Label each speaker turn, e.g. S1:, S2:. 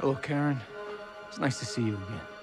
S1: Hello, Karen. It's nice to see you again.